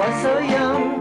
was so young.